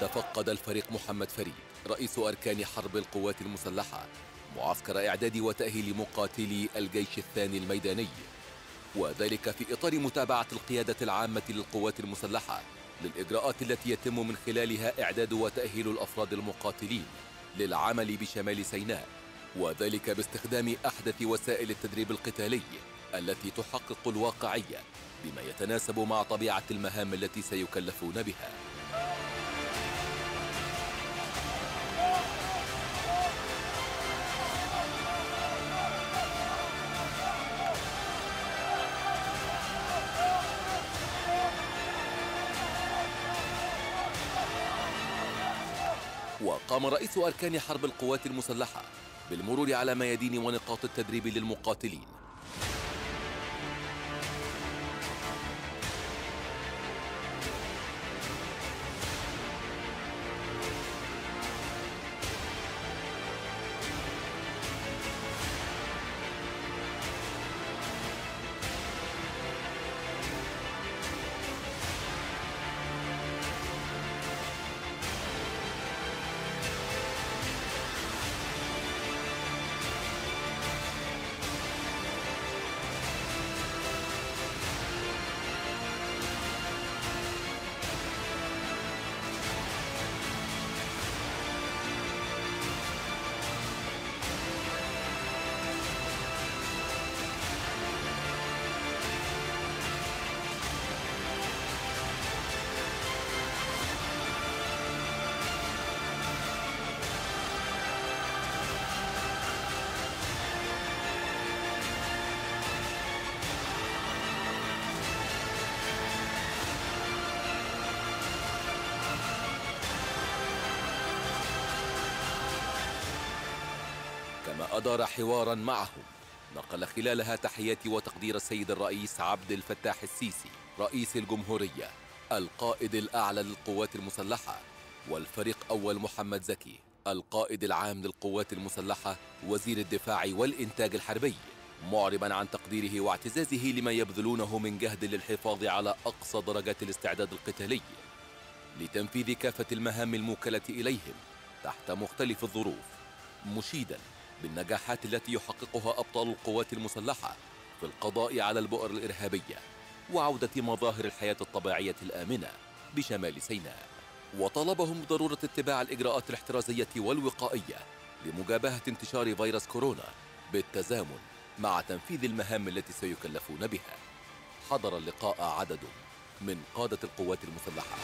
تفقد الفريق محمد فريد رئيس أركان حرب القوات المسلحة معسكر إعداد وتأهيل مقاتلي الجيش الثاني الميداني. وذلك في إطار متابعة القيادة العامة للقوات المسلحة للإجراءات التي يتم من خلالها إعداد وتأهيل الأفراد المقاتلين للعمل بشمال سيناء وذلك باستخدام أحدث وسائل التدريب القتالي التي تحقق الواقعية بما يتناسب مع طبيعة المهام التي سيكلفون بها. وقام رئيس أركان حرب القوات المسلحة بالمرور على ميادين ونقاط التدريب للمقاتلين. أدار حوارا معهم. نقل خلالها تحيات وتقدير السيد الرئيس عبد الفتاح السيسي رئيس الجمهورية القائد الأعلى للقوات المسلحة والفريق أول محمد زكي القائد العام للقوات المسلحة وزير الدفاع والإنتاج الحربي. معربا عن تقديره واعتزازه لما يبذلونه من جهد للحفاظ على أقصى درجات الاستعداد القتالي. لتنفيذ كافة المهام الموكلة إليهم تحت مختلف الظروف. مشيدا. بالنجاحات التي يحققها أبطال القوات المسلحة في القضاء على البؤر الإرهابية وعودة مظاهر الحياة الطبيعية الآمنة بشمال سيناء. وطلبهم بضرورة اتباع الإجراءات الاحترازية والوقائية لمجابهة انتشار فيروس كورونا بالتزامن مع تنفيذ المهام التي سيكلفون بها. حضر اللقاء عدد من قادة القوات المسلحة.